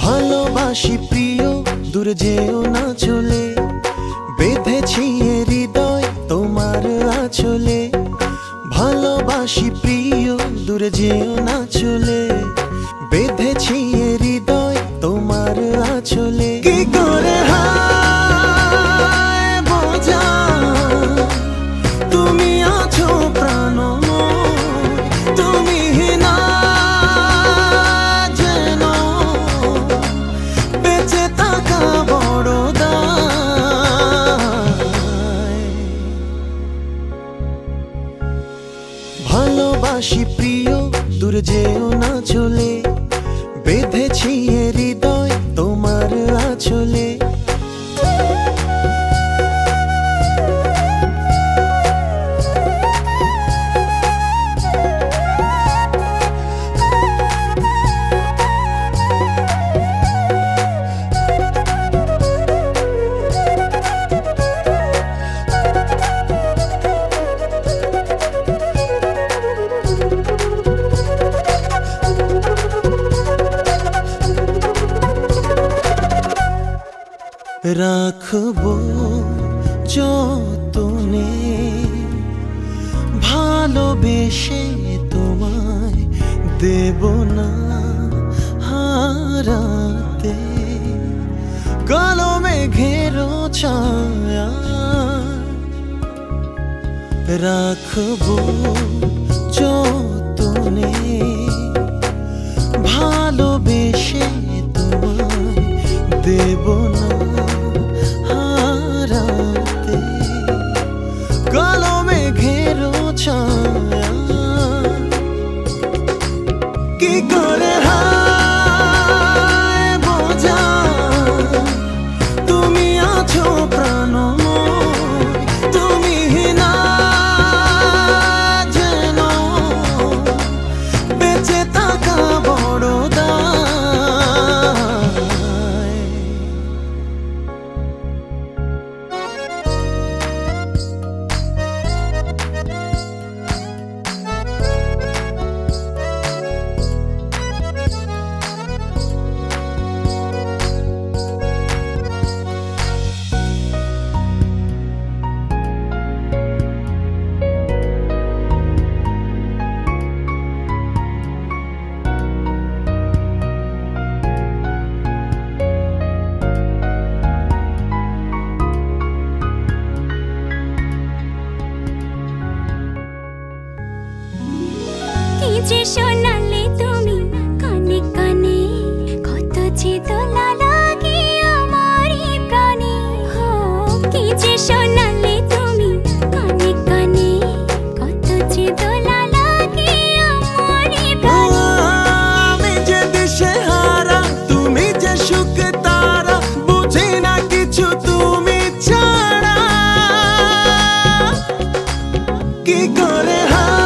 ভালোবাসি প্রিয় দূর যেও না চলে। বেঁধেছি হৃদয় তোমার আচলে। ভালোবাসি প্রিয় দূরে যেও না চলে। বেঁধেছি হৃদয় তোমার আচলে। ভালোবাসি প্রিয় দূর যেও না চলে। বেঁধেছি রাখব যতনে। ভালোবেসে তোমায় দেব না হারাতে। কালো মেঘেরও ছায়া রাখব যতনে। ভালোবেসে তোমায় দেব না কি করে বোঝা? তুমি আছো প্রাণময় যে শোনালে তুমি কানে কানে, কত যে দোলা লাগে আমারই প্রাণে। কি যে শোনালে তুমি কানে কানে, কত যে দোলা লাগে আমারই প্রাণে। আমি যে দিশে হারা, তুমি যে করে হায়